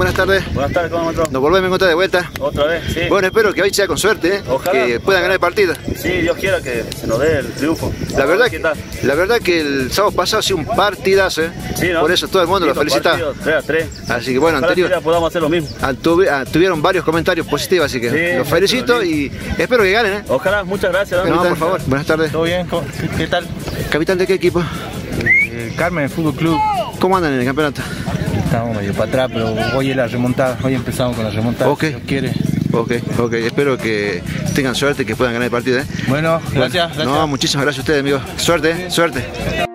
Buenas tardes. Buenas tardes, ¿cómo estás? Nos volvemos a encontrar de vuelta. Otra vez, sí. Bueno, espero que hoy sea con suerte, ¿eh? Ojalá. que puedan ganar el partido. Sí, Dios quiera que se nos dé el triunfo. La verdad, ¿Qué tal? la verdad que el sábado pasado ha sido un partidazo, ¿eh? Sí, ¿no? Por eso todo el mundo lo felicita. partido, 3 a 3. Así que bueno, Ojalá anterior. que podamos hacer lo mismo. ah, ah, tuvieron varios comentarios positivos, así que Sí, los felicito y espero que ganen, ¿eh? Ojalá, muchas gracias. No, por favor. Buenas tardes. ¿Todo bien? ¿Cómo- ¿Qué tal? Capitán de qué equipo? Eh, Carmen, Fútbol Club. ¿Cómo andan en el campeonato? Estamos medio para atrás, pero hoy es la remontada. Hoy empezamos con la remontada. Ok. Si Dios quiere. Ok, ok, espero que tengan suerte y que puedan ganar el partido, ¿eh? Bueno, gracias. No, muchísimas gracias a ustedes, amigos. Suerte, suerte.